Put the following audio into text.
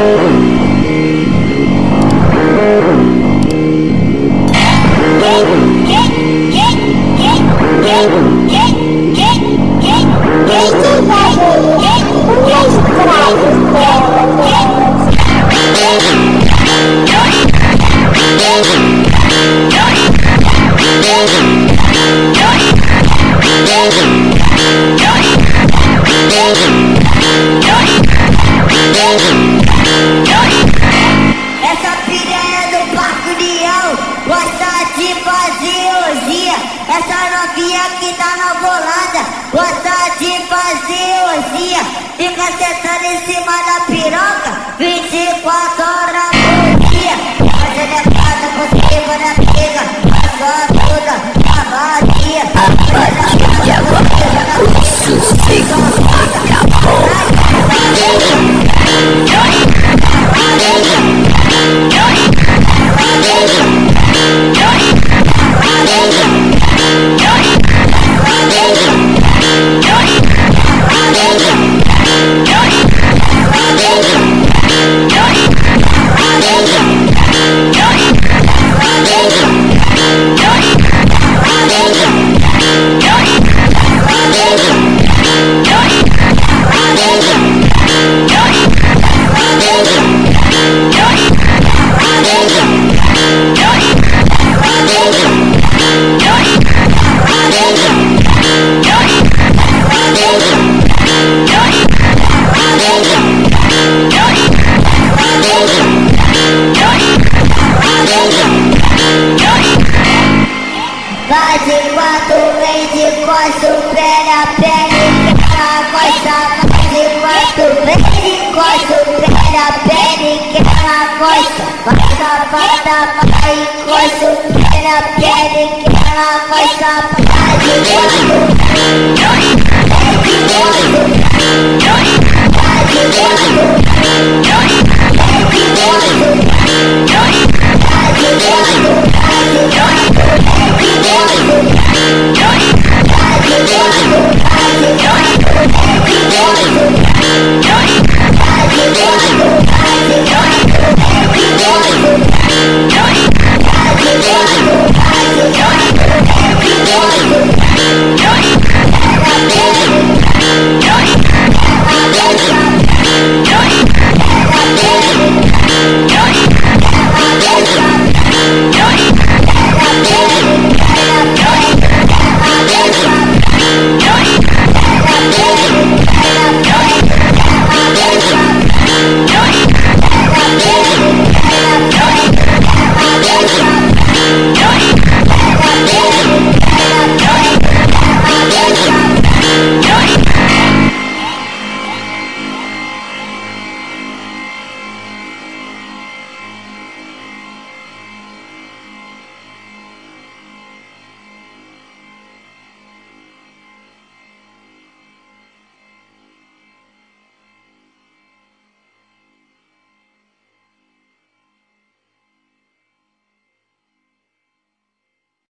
Essa que tá na bolada gosta de fazer orgia. Fica sentando em cima da piroca 24 de costa, prega, pele, que ela gosta. Vai de quatro, vem de costa, prega, pele, que ela gosta. Vai safada, vai costa, prega, pele, que ela gosta.